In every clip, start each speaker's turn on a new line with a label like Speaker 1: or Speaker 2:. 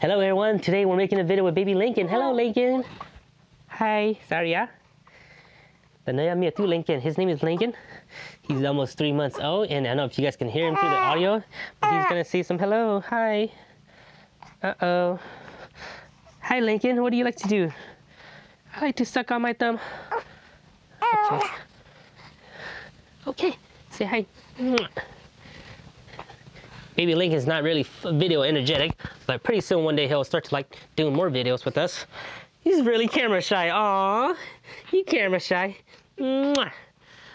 Speaker 1: Hello everyone, today we're making a video with baby Lincoln. Hello Lincoln. Hi, sorry yeah. Tanaya Mia too, Lincoln. His name is Lincoln. He's almost three months old and I don't know if you guys can hear him through the ah. audio, but he's gonna say some hello, hi. Uh-oh. Hi Lincoln, what do you like to do? I like to suck on my thumb. Okay. Okay, say hi. Mm. Baby Lincoln's not really video energetic, but pretty soon one day he'll start to like doing more videos with us. He's really camera shy. Aw, he camera shy. Mwah.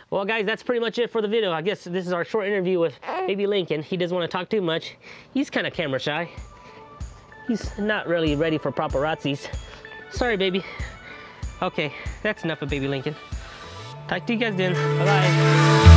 Speaker 1: Well, guys, that's pretty much it for the video. I guess this is our short interview with Baby Lincoln. He doesn't want to talk too much. He's kind of camera shy. He's not really ready for paparazzis. Sorry, baby. Okay, that's enough of Baby Lincoln. Talk to you guys then. Bye bye.